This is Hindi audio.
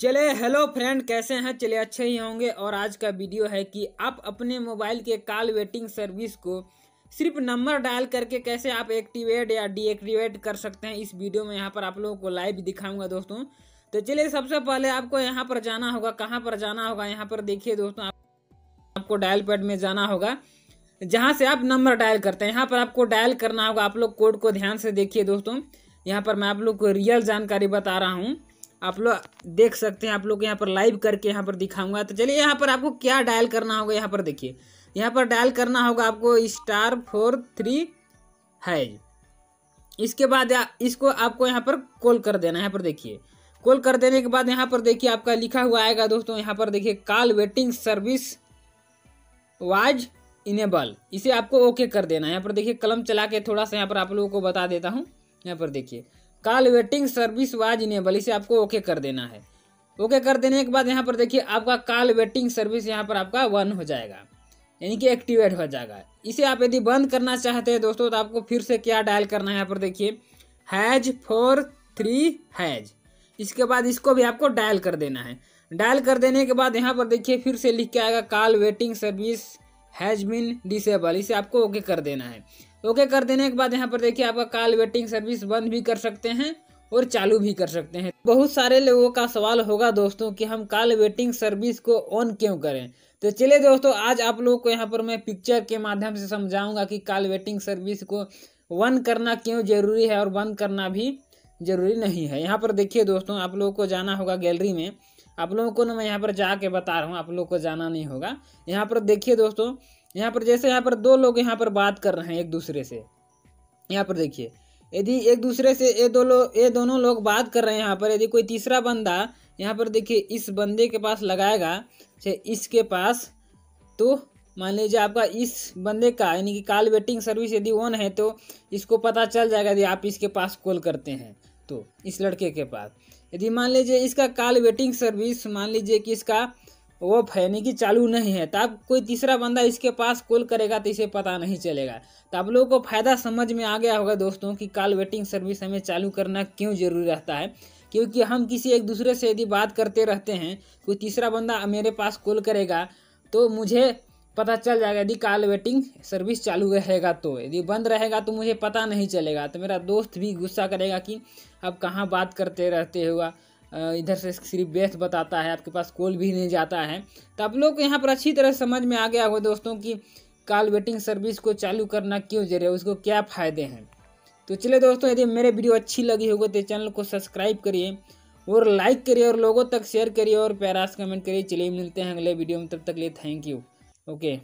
चले हेलो फ्रेंड कैसे हैं? चले, अच्छे ही होंगे। और आज का वीडियो है कि आप अपने मोबाइल के कॉल वेटिंग सर्विस को सिर्फ़ नंबर डायल करके कैसे आप एक्टिवेट या डीएक्टिवेट कर सकते हैं। इस वीडियो में यहाँ पर आप लोगों को लाइव दिखाऊँगा दोस्तों। तो चलिए सबसे पहले आपको यहाँ पर जाना होगा। कहाँ पर जाना होगा? यहाँ पर देखिए दोस्तों आपको डायल पैड में जाना होगा, जहाँ से आप नंबर डायल करते हैं। यहाँ पर आपको डायल करना होगा। आप लोग कोड को ध्यान से देखिए दोस्तों। यहाँ पर मैं आप लोग को रियल जानकारी बता रहा हूँ। आप लोग देख सकते हैं आप लोग यहाँ पर लाइव करके यहाँ पर दिखाऊँगा तो चलिए यहाँ पर आपको क्या डायल करना होगा यहाँ पर देखिए यहाँ पर डायल करना होगा आपको स्टार फोर थ्री है इसके बाद इसको आपको यहाँ पर कॉल कर देना यहाँ पर देखिए कॉल कर देने के बाद यहाँ पर देखिए आपका लिखा हुआ आएगा दोस्तों यहाँ पर देखिए call waiting service was enable इसे आपको ओके कर देना यहाँ पर देखिए कलम चला के थोड़ा सा यहाँ पर आप लोगों को बता देता हूँ यहाँ पर देखिए call waiting service was enable इसे आपको ओके कर देना है। ओके कर देने के बाद यहाँ पर देखिए, आपका कॉल वेटिंग सर्विस यहाँ पर आपका वन हो जाएगा। यानी कि एक्टिवेट हो जाएगा। इसे आप यदि बंद करना चाहते हैं दोस्तों तो आपको फिर से क्या डायल करना है यहाँ पर देखिए। हैज़ फोर थ्री हैज़ इसके बाद इसको भी आपको डायल कर देना है। डायल कर देने के बाद यहाँ पर देखिए, फिर से लिख के आएगा call waiting service has been disable इसे आपको ओके कर देना है। ओके, कर देने के बाद यहाँ पर देखिए आपका कॉल वेटिंग सर्विस बंद भी कर सकते हैं और चालू भी कर सकते हैं। बहुत सारे लोगों का सवाल होगा दोस्तों कि हम कॉल वेटिंग सर्विस को ऑन क्यों करें? तो चलिए दोस्तों, आज आप लोगों को यहाँ पर मैं पिक्चर के माध्यम से समझाऊँगा कि कॉल वेटिंग सर्विस को वन करना क्यों ज़रूरी है और बंद करना भी ज़रूरी नहीं है। यहाँ पर देखिए दोस्तों, आप लोगों को जाना होगा गैलरी में। आप लोगों को ना मैं यहाँ पर जाके बता रहा हूँ, आप लोगों को जाना नहीं होगा। यहाँ पर देखिए दोस्तों यहाँ पर जैसे यहाँ पर दो लोग यहाँ पर बात कर रहे हैं एक दूसरे से। यहाँ पर देखिए, यदि एक दूसरे से ये दो लोग ये दोनों लोग बात कर रहे हैं यहाँ पर, यदि कोई तीसरा बंदा यहाँ पर देखिए इस बंदे के पास लगाएगा इसके पास तो मान लीजिए आपका इस बंदे का, यानी कि कॉल वेटिंग सर्विस यदि ऑन है तो इसको पता चल जाएगा यदि आप इसके पास कॉल करते हैं तो इस लड़के के पास। यदि मान लीजिए इसका कॉल वेटिंग सर्विस, मान लीजिए कि इसका वो यानी कि चालू नहीं है। तब कोई तीसरा बंदा इसके पास कॉल करेगा तो इसे पता नहीं चलेगा। तो आप लोगों को फ़ायदा समझ में आ गया होगा दोस्तों कि कॉल वेटिंग सर्विस हमें चालू करना क्यों ज़रूरी रहता है। क्योंकि हम किसी एक दूसरे से यदि बात करते रहते हैं, कोई तीसरा बंदा मेरे पास कॉल करेगा तो मुझे पता चल जाएगा यदि कॉल वेटिंग सर्विस चालू रहेगा तो। यदि बंद रहेगा तो मुझे पता नहीं चलेगा। तो मेरा दोस्त भी गुस्सा करेगा कि अब कहाँ बात करते रहते हुआ इधर से सिर्फ़ बेस बताता है, आपके पास कॉल भी नहीं जाता है। तो आप लोग को यहाँ पर अच्छी तरह समझ में आ गया होगा दोस्तों कि कॉल वेटिंग सर्विस को चालू करना क्यों ज़रूरी है, उसको क्या फ़ायदे हैं। तो चलिए दोस्तों, यदि मेरे वीडियो अच्छी लगी होगी तो चैनल को सब्सक्राइब करिए और लाइक करिए और लोगों तक शेयर करिए और प्यारास कमेंट करिए। चलिए मिलते हैं अगले वीडियो में, तब तक लिए थैंक यू ओके।